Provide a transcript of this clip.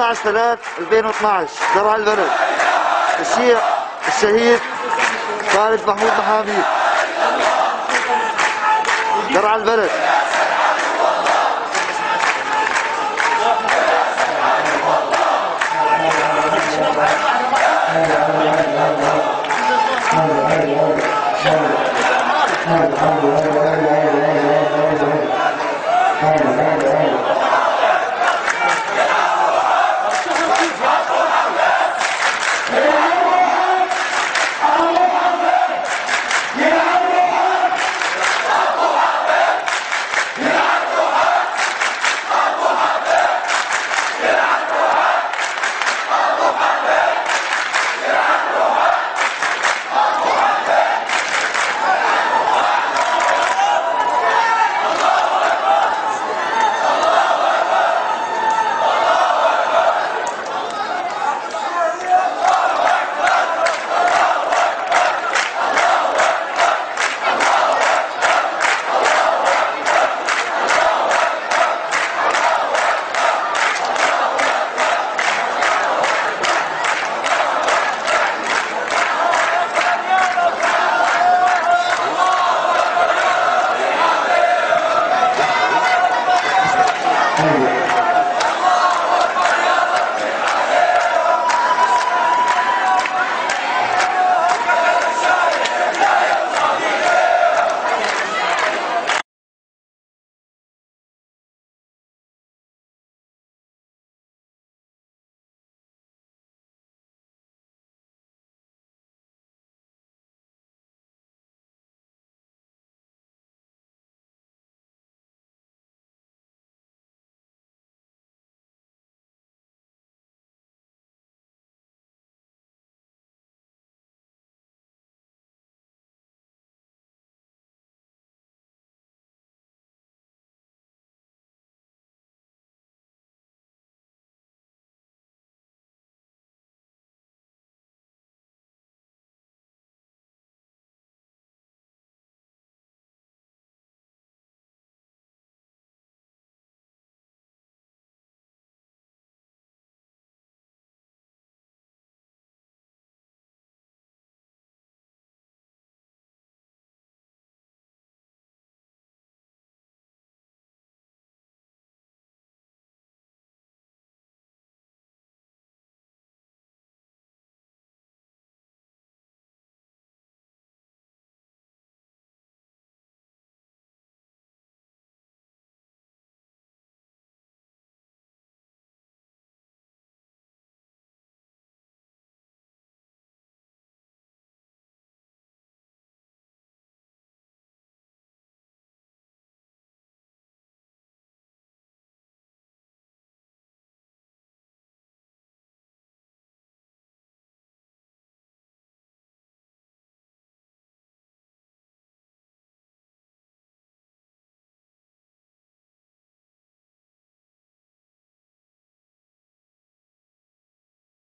15 3 2012 درع البلد الشيخ الشهيد خالد محمود محامي درع البلد